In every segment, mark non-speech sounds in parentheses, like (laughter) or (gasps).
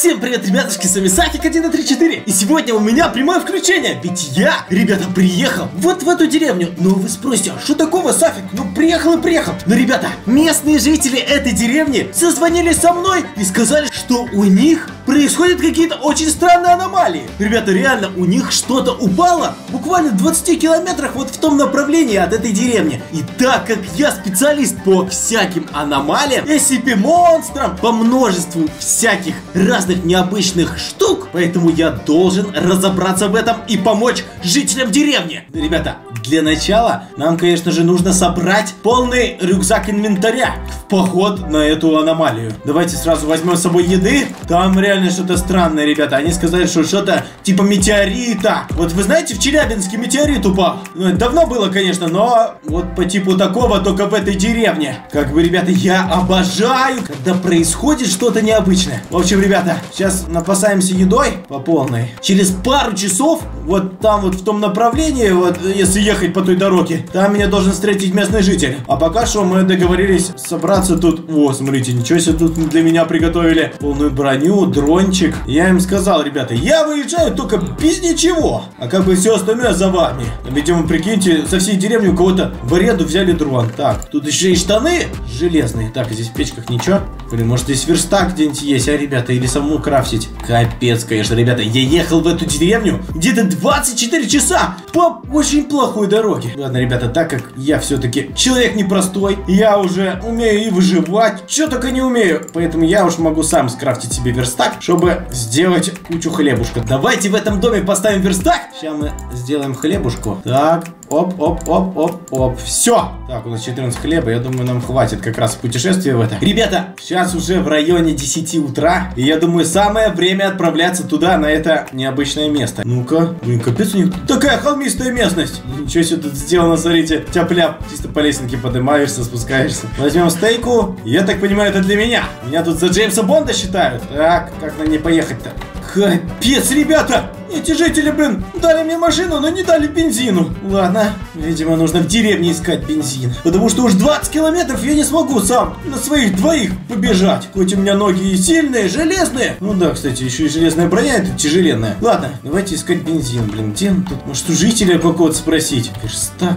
Всем привет, ребятушки, с вами Сакик 134 И сегодня у меня прямое включение Ведь я, ребята, приехал вот в эту деревню. Но вы спросите, а что такого, Сафик? Ну, приехал и приехал. Но, ребята, местные жители этой деревни Созвонили со мной и сказали, что у них происходят какие-то очень странные аномалии. Ребята, реально, у них что-то упало Буквально в 20 километрах вот в том направлении от этой деревни. И так как я специалист по всяким аномалиям SCP-монстрам, по множеству всяких разных необычных штук Поэтому я должен разобраться в этом и помочь жителям деревни. Ребята, для начала нам, конечно же, нужно собрать полный рюкзак инвентаря поход на эту аномалию. Давайте сразу возьмем с собой еды. Там реально что-то странное, ребята. Они сказали, что что-то типа метеорита. Вот вы знаете, в Челябинске метеорит упал. Ну, это давно было, конечно, но вот по типу такого только в этой деревне. Как бы, ребята, я обожаю, когда происходит что-то необычное. В общем, ребята, сейчас напасаемся едой по полной. Через пару часов, вот там вот в том направлении, вот если ехать по той дороге. Там меня должен встретить местный житель. А пока что мы договорились собраться тут. О, смотрите, ничего себе тут для меня приготовили. Полную броню, дрончик. Я им сказал, ребята, я выезжаю только без ничего. А как бы все остальное за вами. Видимо, прикиньте, со всей деревни у кого-то в аренду взяли дрон. Так, тут еще и штаны железные. Так, здесь в печках ничего. Блин, может здесь верстак где-нибудь есть, а, ребята, или самому крафтить. Капец, конечно, ребята. Я ехал в эту деревню где-то 24 часа по очень плохой дороге. Ладно, ребята, так как я все-таки человек непростой, я уже умею и выживать, что только не умею. Поэтому я уж могу сам скрафтить себе верстак, чтобы сделать кучу хлебушка. Давайте в этом доме поставим верстак. Сейчас мы сделаем хлебушку. Так, Оп, оп, оп, оп, оп. Все. Так, у нас 14 хлеба. Я думаю, нам хватит как раз путешествия в это. Ребята, сейчас уже в районе 10 утра. И я думаю, самое время отправляться туда, на это необычное место. Ну-ка. Блин, капец, у них такая холмистая местность. Ничего себе тут сделано, смотрите. Тяп-ляп. Чисто по лесенке поднимаешься, спускаешься. Возьмем стейку. Я так понимаю, это для меня. Меня тут за Джеймса Бонда считают. Так, как на ней поехать-то? Капец, ребята! Эти жители, блин, дали мне машину, но не дали бензину. Ладно, видимо, нужно в деревне искать бензин. Потому что уж 20 километров я не смогу сам на своих двоих побежать. Хоть у меня ноги и сильные, железные. Ну да, кстати, еще и железная броня, это тяжеленная. Ладно, давайте искать бензин, блин. Где он тут? Может, у жителя какого-то спросить? Верстак.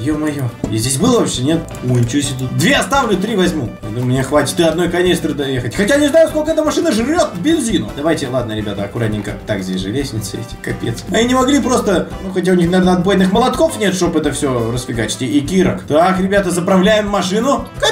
Ё-моё. Я здесь был вообще, нет? Ой, ничего себе тут. Две оставлю, три возьму. Я думаю, мне хватит и одной канистры доехать. Хотя не знаю, сколько эта машина жрет бензину. Давайте, ладно, ребята, аккуратненько. Так, здесь же лестницы эти, капец. Они не могли просто, ну, хотя у них, наверное, отбойных молотков нет, чтобы это все расфигачить. И кирок. Так, ребята, заправляем машину. Капец,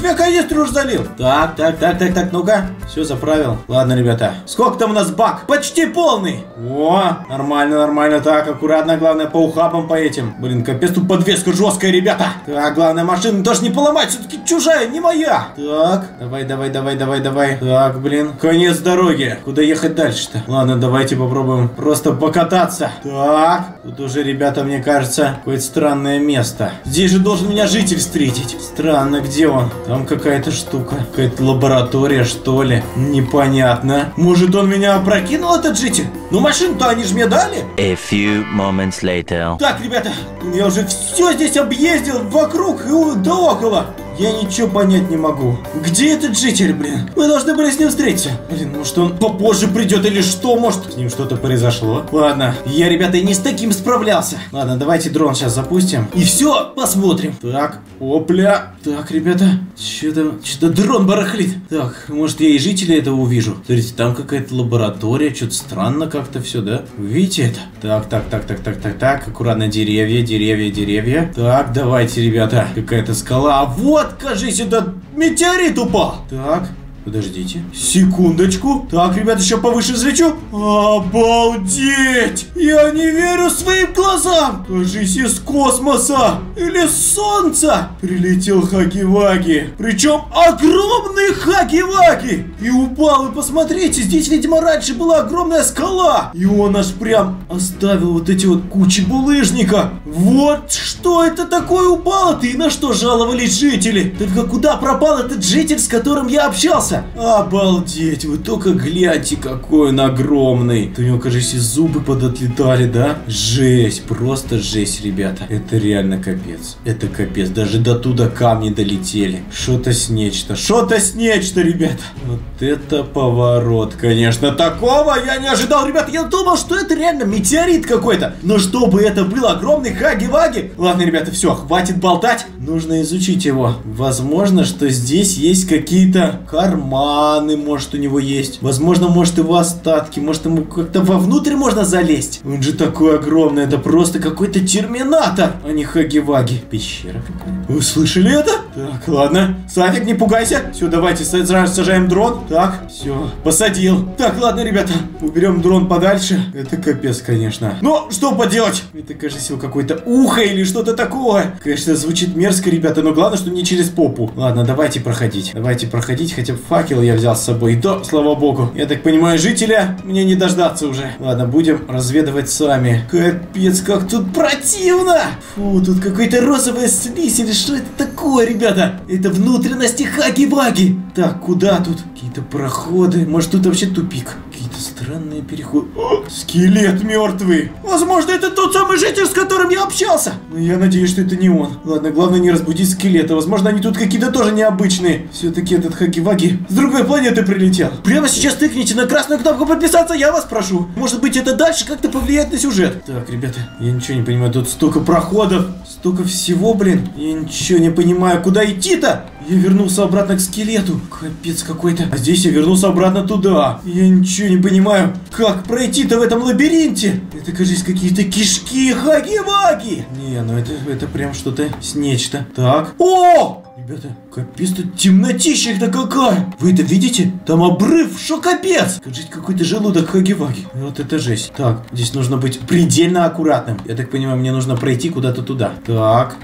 две канистры уже залил. Так, так, так, так, так, ну-ка. Все заправил. Ладно, ребята. Сколько там у нас бак? Почти полный. О, нормально, нормально. Так, аккуратно, главное, по ухабам по этим. Блин, капец, тут подвеска жесткая, ребята. Так, главное, машину тоже не поломать. Все-таки чужая, не моя. Так, давай, давай, давай, давай, давай. Так, блин, конец дороги. Куда ехать дальше-то? Ладно, давайте попробуем просто покататься. Так, тут уже, ребята, мне кажется, какое-то странное место. Здесь же должен меня житель встретить. Странно, где он? Там какая-то штука. Какая-то лаборатория, что ли. Непонятно. Может, он меня опрокинул, этот житель? Ну, машину-то они же мне дали. A few moments later. Так, ребята, я уже все здесь объездил вокруг и да около. Я ничего понять не могу. Где этот житель, блин? Мы должны были с ним встретиться. Блин, может он попозже придет или что? Может с ним что-то произошло? Ладно, я, ребята, не с таким справлялся. Ладно, давайте дрон сейчас запустим. И все, посмотрим. Так, опля. Так, ребята, что-то что дрон барахлит. Так, может я и жителей этого увижу. Смотрите, там какая-то лаборатория. Что-то странно как-то все, да? Видите это? Так, так, так, так, так, так, так. Аккуратно деревья, деревья, деревья. Так, давайте, ребята. Какая-то скала. А вот кажись, это метеорит упал. Так, Подождите. Секундочку. Так, ребята, еще повыше взлечу. Обалдеть! Я не верю своим глазам! Кажись, из космоса или солнца прилетел Хаги-Ваги. Причем огромный Хаги-Ваги. И упал, и посмотрите, здесь, видимо, раньше была огромная скала. И он аж прям оставил вот эти вот кучи булыжника. Вот что это такое упало-то и на что жаловались жители. Только куда пропал этот житель, с которым я общался? Обалдеть, вы только гляньте, какой он огромный. У него, кажется, зубы подотлетали, да? Жесть, просто жесть, ребята. Это реально капец. Это капец. Даже до туда камни долетели. Что-то с нечто. Что-то с нечто, ребята. Вот это поворот, конечно. Такого я не ожидал, ребята. Я думал, что это реально метеорит какой-то. Но чтобы это был огромный хаги-ваги. Ладно, ребята, все, хватит болтать. Нужно изучить его. Возможно, что здесь есть какие-то карманы, может, у него есть. Возможно, может, его остатки. Может, ему как-то вовнутрь можно залезть. Он же такой огромный. Это просто какой-то терминатор, а не хаги-ваги. Пещера какая. Вы слышали это? Так, ладно. Сафик, не пугайся. Все, давайте сразу сажаем дрон. Так, все, посадил. Так, ладно, ребята, уберем дрон подальше. Это капец, конечно. Но что поделать? Это, кажется, какое-то ухо или что-то такое. Конечно, звучит мерзко, ребята, но главное, что не через попу. Ладно, давайте проходить. Давайте проходить, хотя факел я взял с собой. То, слава богу. Я так понимаю, жителя мне не дождаться уже. Ладно, будем разведывать сами. Капец, как тут противно! Фу, тут какой-то розовая слизь или что это такое, ребята? Это внутренности Хаги-Ваги. Так, куда тут? Какие-то проходы. Может, тут вообще тупик? Странные переходы. О, скелет мертвый. Возможно, это тот самый житель, с которым я общался. Но я надеюсь, что это не он. Ладно, главное не разбудить скелета. Возможно, они тут какие-то тоже необычные. Все-таки этот Хаги-Ваги с другой планеты прилетел. Прямо сейчас тыкните на красную кнопку подписаться, я вас прошу. Может быть, это дальше как-то повлияет на сюжет. Так, ребята, я ничего не понимаю. Тут столько проходов, столько всего, блин. Я ничего не понимаю, куда идти-то. Я вернулся обратно к скелету. Капец какой-то. А здесь я вернулся обратно туда. Я ничего не понимаю, как пройти-то в этом лабиринте. Это, кажется, какие-то кишки хаги-ваги. Не, ну это, это прям что-то с нечто. Так. О! Ребята, капец тут темнотища-то какая! Вы это видите? Там обрыв, что капец! Скажите, какой-то желудок Хаги-Ваги. Вот это жесть. Так, здесь нужно быть предельно аккуратным. Я так понимаю, мне нужно пройти куда-то туда. Так,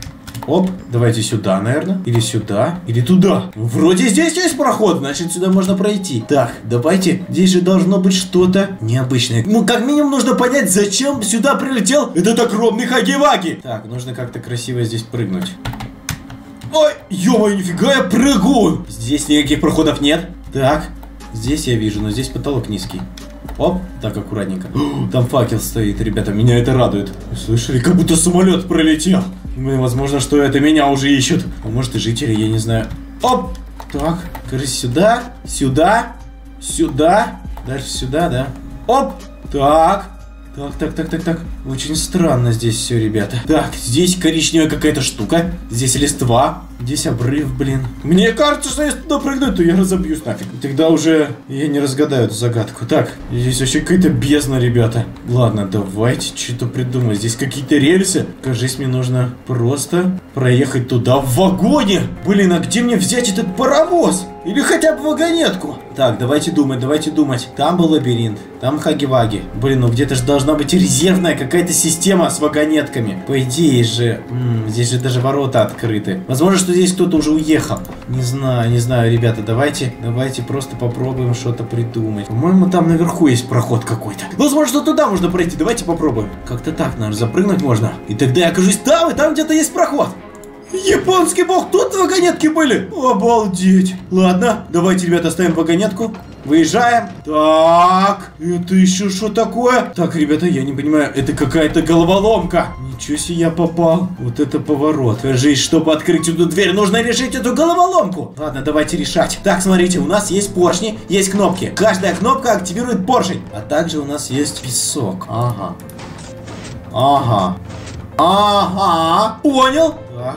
Оп, давайте сюда, наверное. Или сюда, или туда. Вроде здесь есть проход, значит сюда можно пройти. Так, давайте. Здесь же должно быть что-то необычное. Ну, как минимум нужно понять, зачем сюда прилетел этот огромный Хаги-Ваги. Так, нужно как-то красиво здесь прыгнуть. Ой, ё нифига я прыгаю! Здесь никаких проходов нет. Так, здесь я вижу, но здесь потолок низкий. Оп, так аккуратненько. (gasps) Там факел стоит, ребята, меня это радует. Слышали, как будто самолет пролетел. Блин, возможно, что это меня уже ищут. А может и жители, я не знаю. Оп, так, кажется, сюда, сюда, сюда, дальше сюда, да. Оп, так, так, так, так, так, так. Очень странно здесь все, ребята. Так, здесь коричневая какая-то штука. Здесь листва. Здесь обрыв, блин. Мне кажется, что если туда прыгнуть, то я разобьюсь нафиг. Тогда уже я не разгадаю эту загадку. Так, здесь вообще какая-то бездна, ребята. Ладно, давайте что-то придумать. Здесь какие-то рельсы. Кажись, мне нужно просто проехать туда в вагоне. Блин, а где мне взять этот паровоз? Или хотя бы вагонетку. Так, давайте думать, давайте думать. Там был лабиринт, там хаги-ваги. Блин, ну где-то же должна быть резервная какая-то система с вагонетками. По идее же, м -м, здесь же даже ворота открыты. Возможно, что здесь кто-то уже уехал. Не знаю, не знаю, ребята, давайте, давайте просто попробуем что-то придумать. По-моему, там наверху есть проход какой-то. Возможно, что туда можно пройти. Давайте попробуем. Как-то так, наверное, запрыгнуть можно. И тогда я окажусь там, и там где-то есть проход. Японский бог, тут вагонетки были? Обалдеть. Ладно, давайте, ребята, ставим вагонетку. Выезжаем. Так, это еще что такое? Так, ребята, я не понимаю, это какая-то головоломка. Ничего себе я попал. Вот это поворот. Кажись, чтобы открыть эту дверь, нужно решить эту головоломку. Ладно, давайте решать. Так, смотрите, у нас есть поршни, есть кнопки. Каждая кнопка активирует поршень. А также у нас есть песок. Ага. Ага. Ага. Понял? Так.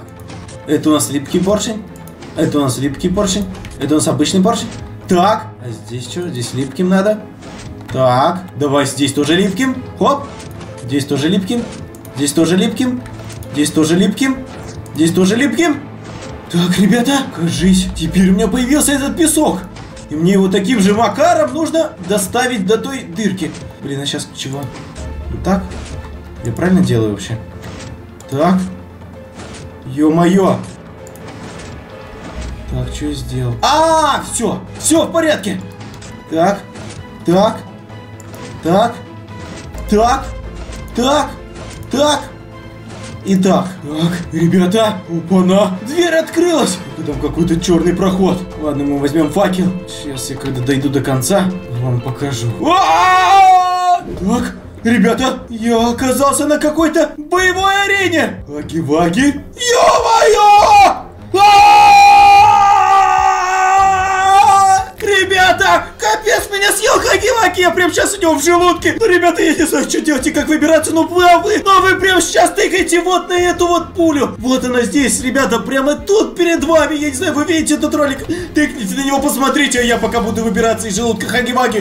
Это у нас липкий поршень. Это у нас липкий поршень. Это у нас обычный поршень. Так, а здесь что? Здесь липким надо. Так, давай здесь тоже липким. Хоп. Здесь тоже липким. Здесь тоже липким. Здесь тоже липким. Здесь тоже липким. Так, ребята, кажись, теперь у меня появился этот песок. И мне его таким же макаром нужно доставить до той дырки. Блин, а сейчас чего? Вот так? Я правильно делаю вообще? Так. Ё-моё! Так, что я сделал? А, все, все в порядке. Так, так, так, так, так, так. Итак, так, ребята, опа-на, дверь открылась. Там какой-то черный проход. Ладно, мы возьмем факел. Сейчас я когда дойду до конца, вам покажу. А-а-а! Так, ребята, я оказался на какой-то боевой арене. Аги-ваги. Ё-моё! А-а-а! Ребята, капец, меня съел Хаги-Ваги, я прям сейчас у него в желудке. Ну, ребята, я не знаю, что делать и как выбираться, но вы, а вы, а вы прям сейчас тыкаете вот на эту вот пулю. Вот она здесь, ребята, прямо тут перед вами. Я не знаю, вы видите этот ролик? Тыкните на него, посмотрите, а я пока буду выбираться из желудка Хаги-Ваги.